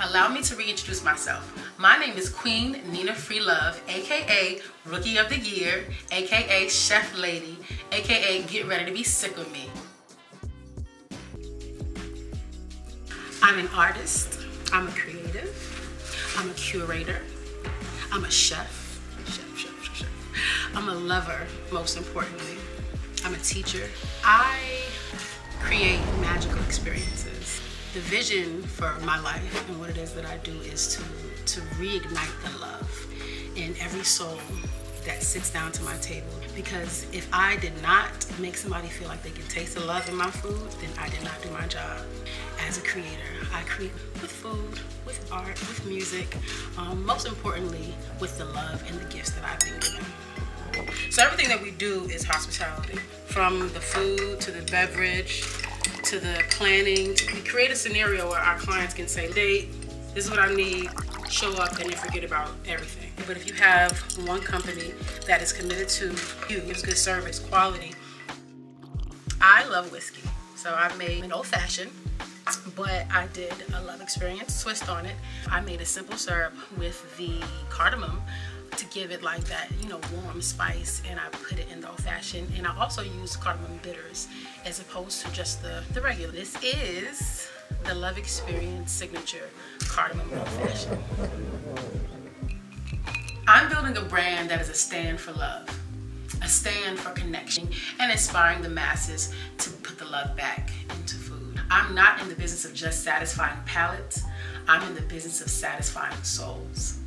allow me to reintroduce myself. My name is Queen Nina Freelove, aka Rookie of the Year, aka Chef Lady, aka Get Ready to Be Sick of Me. I'm an artist, I'm a creative, I'm a curator, I'm a chef, chef, chef, chef, chef. I'm a lover, most importantly. I'm a teacher. I create magical experiences. The vision for my life and what it is that I do is to, to reignite the love in every soul that sits down to my table. Because if I did not make somebody feel like they can taste the love in my food, then I did not do my job. As a creator, I create with food, with art, with music, um, most importantly, with the love and the gifts that I've been given. So everything that we do is hospitality. From the food to the beverage to the planning. We create a scenario where our clients can say, date, this is what I need, show up and forget about everything. But if you have one company that is committed to you, gives good service, quality, I love whiskey. So I made an old fashioned, but I did a love experience twist on it. I made a simple syrup with the cardamom to give it like that, you know, warm spice and I put it in the old fashioned and I also use cardamom bitters as opposed to just the, the regular. This is the Love Experience Signature Cardamom Old Fashioned. I'm building a brand that is a stand for love, a stand for connection and inspiring the masses to put the love back into food. I'm not in the business of just satisfying palates, I'm in the business of satisfying souls.